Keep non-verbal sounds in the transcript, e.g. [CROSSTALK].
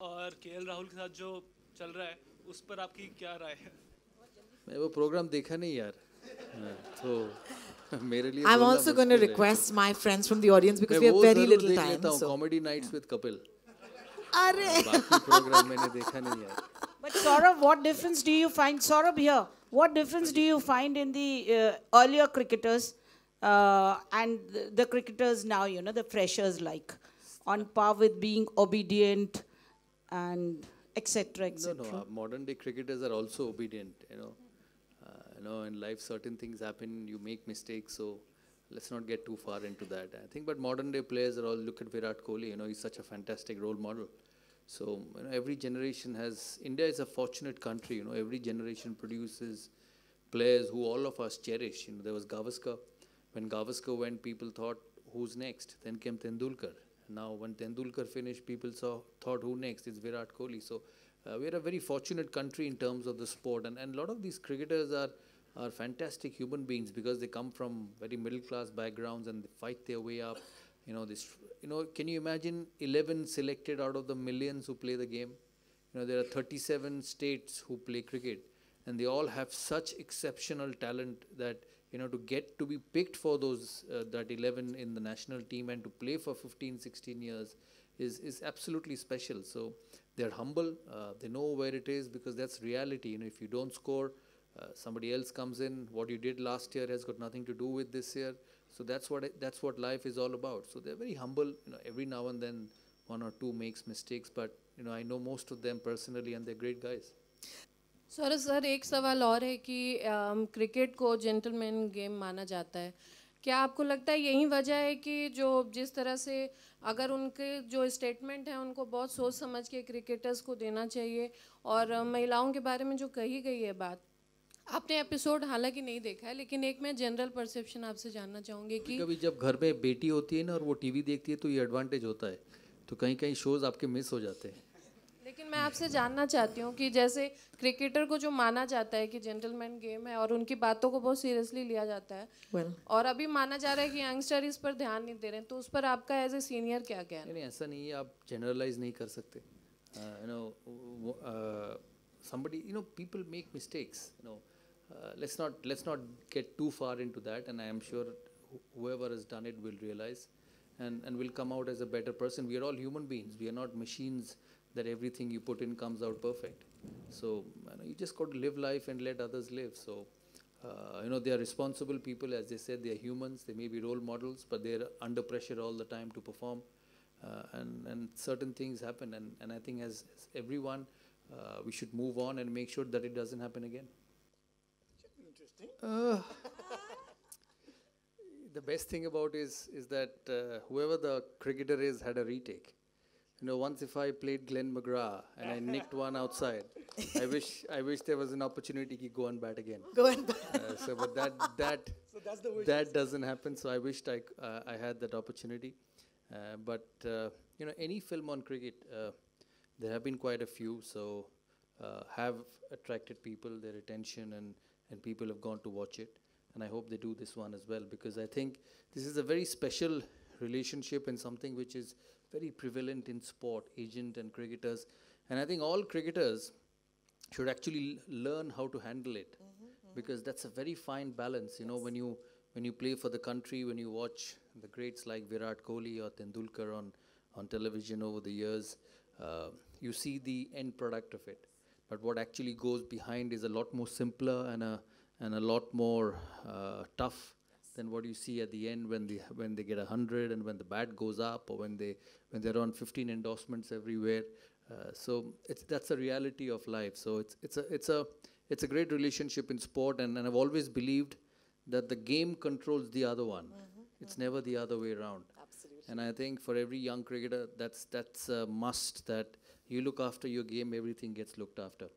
और केएल राहुल के साथ जो चल रहा है उस पर आपकी क्या राय है? मैं वो प्रोग्राम देखा नहीं यार। हाँ, तो [LAUGHS] मेरे लिए I am also going to request my friends from the audience because we have very little time so comedy nights with Kapil. अरे! प्रोग्राम मैंने देखा नहीं यार। But Saurabh what difference do you find Saurabh here what difference do you find in the earlier cricketers and the cricketers now you know the freshers like on par with being obedient and etc. No, etc. no. uh, modern day cricketers are also obedient. You know, uh, you know, in life certain things happen. You make mistakes, so let's not get too far into that. I think, but modern day players are all look at Virat Kohli. You know, he's such a fantastic role model. So you know, every generation has. India is a fortunate country. You know, every generation produces players who all of us cherish. You know, there was Gavaskar. When Gavaskar went, people thought, who's next? Then came Tendulkar. Now, when Tendulkar finished, people saw thought, who next? It's Virat Kohli. So, uh, we're a very fortunate country in terms of the sport, and, and a lot of these cricketers are are fantastic human beings because they come from very middle class backgrounds and they fight their way up. You know this. You know, can you imagine 11 selected out of the millions who play the game? You know, there are 37 states who play cricket, and they all have such exceptional talent that you know to get to be picked for those uh, that 11 in the national team and to play for 15, 16 years is is absolutely special. So they're humble. Uh, they know where it is because that's reality. You know, if you don't score, uh, somebody else comes in. What you did last year has got nothing to do with this year. So that's what that's what life is all about. So they're very humble. You know, every now and then one or two makes mistakes, but you know I know most of them personally, and they're great guys. Sir sir, एक सवाल और है कि cricket को gentleman game माना जाता है। क्या आपको लगता है यही वजह है कि जो जिस तरह से अगर उनके जो स्टेटमेंट है, उनको बहुत सोच समझ के क्रिकेटर्स को देना चाहिए और महिलाओं के बारे में जो कही गई है बात, आपने एपिसोड हालाँकि नहीं देखा है, लेकिन एक मैं जनरल परसेप्शन आपसे जानना चाहूँगी कि कभी जब घर में बेटी होती है ना और वो टीवी देखती है तो ये एडवांटेज होता है तो कहीं कहीं शोज़ आपके मिस हो जाते हैं। लेकिन मैं आपसे जानना चाहती हूँ कि जैसे क्रिकेटर को जो माना जाता है कि जेंटलमैन गेम है और उनकी बातों को बहुत सीरियसली लिया जाता है well, और अभी माना जा रहा है कि यंगस्टर इस पर ध्यान नहीं दे रहे हैं तो उस पर आपका एज ए सीनियर क्या कहना नहीं ऐसा नहीं है आप जनरलाइज नहीं कर सकते। You know people make mistakes you know that everything you put in comes out perfect. So you, know, you just got to live life and let others live. So uh, you know they are responsible people. As they said they are humans. They may be role models but they are under pressure all the time to perform. Uh, and and certain things happen. And and i think as, as everyone uh, we should move on and make sure that it doesn't happen again. Uh, [LAUGHS] the best thing about is is that uh, whoever the cricketer is had a retake you know once if i played glenn mcgrath and i nicked one outside i [LAUGHS] wish i wish there was an opportunity to go and bat again. Go and uh, so but that [LAUGHS] that that doesn't happen. So i wished i uh, i had that opportunity. Uh, but uh, you know any film on cricket uh, there have been quite a few. So uh, have attracted people their attention and and people have gone to watch it. And i hope they do this one as well because i think this is a very special relationship and something which is very prevalent in sport agent and cricketers. And i think all cricketers should actually l- learn how to handle it. Because that's a very fine balance you know when you when you play for the country when you watch the greats like virat kohli or tendulkar on on television over the years uh, you see the end product of it. But what actually goes behind is a lot more simpler and a and a lot more uh, tough than what do you see at the end when they when they get a hundred and when the bat goes up or when they when they're on 15 endorsements everywhere. Uh, so it's that's a reality of life. So it's it's a it's a it's a great relationship in sport, and, and I've always believed that the game controls the other one. It's never the other way around. absolutely. And I think for every young cricketer, that's that's a must that you look after your game, everything gets looked after.